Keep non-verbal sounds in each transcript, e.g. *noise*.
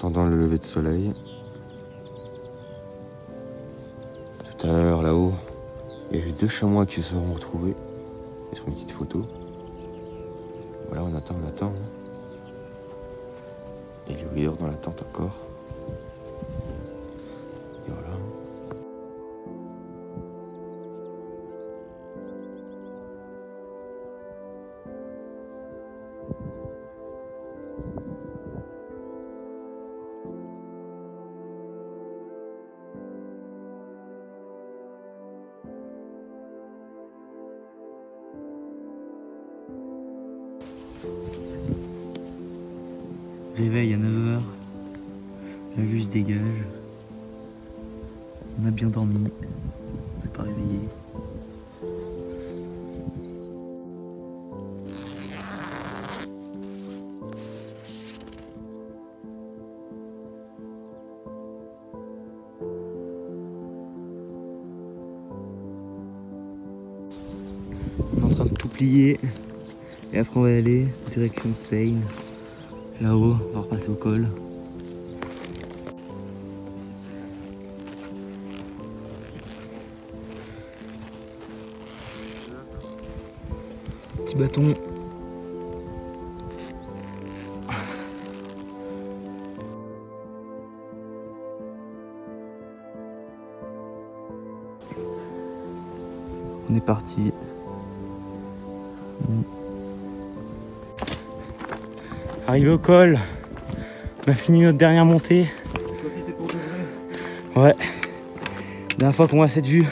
attendant le lever de soleil. Tout à l'heure, là-haut, il y avait deux chamois qui se sont retrouvés. Ils sont une petite photo. Voilà, on attend, on attend. Et lui dort dans la tente encore. Et voilà. Réveil à 9h. La vue se dégage. On a bien dormi. On s'est pas réveillé. On est en train de tout plier. Et après on va aller direction Seine. Là-haut, on va repasser au col. Petit bâton. On est parti. Arrivé au col, on a fini notre dernière montée. Ouais. Dernière fois qu'on voit cette vue.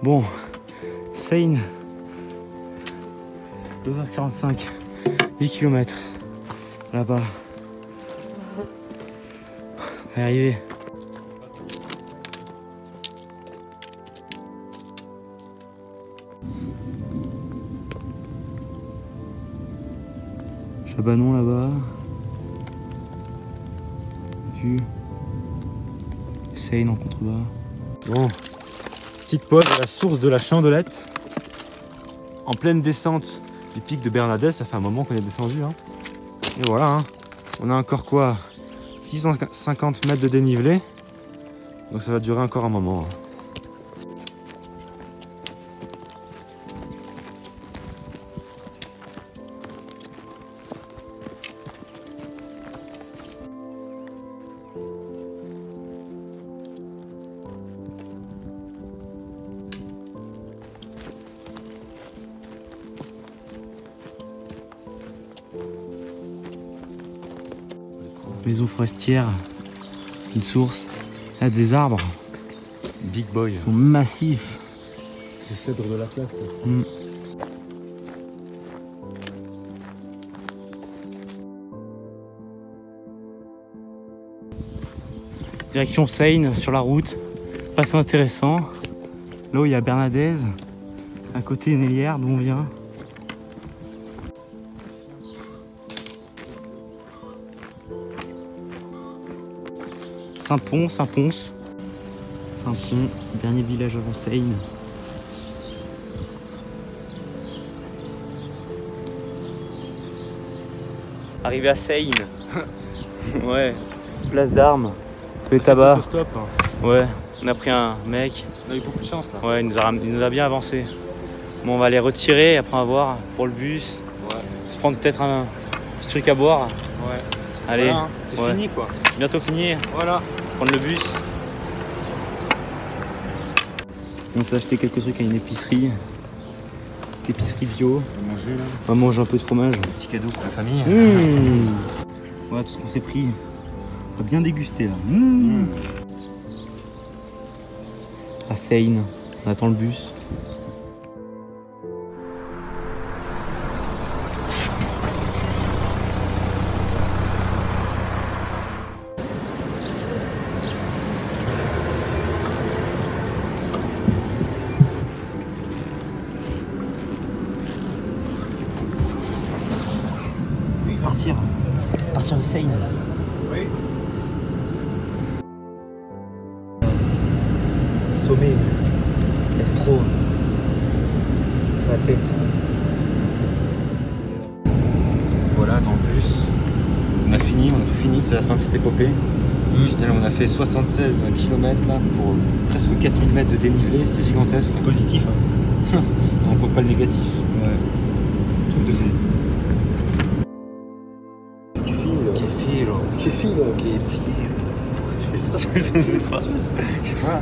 Bon, Seine, 2h45, 10 km là-bas. On va y arriver. Chabanon là-bas. Vue. Seine en contrebas. Bon, petite pause à la source de la Chandelette. En pleine descente du pic de Bernadette, ça fait un moment qu'on est descendu. hein. Et voilà, hein. on a encore quoi? 650 mètres de dénivelé. Donc ça va durer encore un moment. hein. Maison forestière. Une source. A des arbres. Big boy. Ils sont massifs. C'est cèdre de la place. Mm. Direction Seine sur la route. Pas très intéressant. Là où il y a Bernadez. À côté Nélière d'où on vient. Saint-Pons, Saint-Pons. Saint-Pons, dernier village avant Seine. Arrivé à Seine. *laughs* ouais. Place d'armes. Tous les tabacs. Stop. Ouais. On a pris un mec. On a eu beaucoup de chance là. Ouais, il nous a, il nous a bien avancé. Bon, on va les retirer. Après, on va voir pour le bus. Ouais. Se prendre peut-être un petit truc à boire. Ouais. Allez. Voilà, hein. c'est Ouais. fini quoi. Bientôt fini. Voilà. Prendre le bus. On s'est acheté quelques trucs à une épicerie. Cette épicerie bio. On va manger là. On va manger un peu de fromage. Petit cadeau pour la famille. Mmh. Voilà tout ce qu'on s'est pris. On va bien déguster là. Mmh. À Seine, on attend le bus. partir, partir de Seine. Oui. Sommet, Estro, sa tête. Voilà, dans le bus, on a fini, on a tout fini, c'est la fin de cette épopée. Au mm. on a fait 76 km là, pour presque 4000 mètres de dénivelé, c'est gigantesque. Positif. Hein. *laughs* on compte pas le négatif. Ouais. Tout de *laughs* Je sais pas. Je sais pas.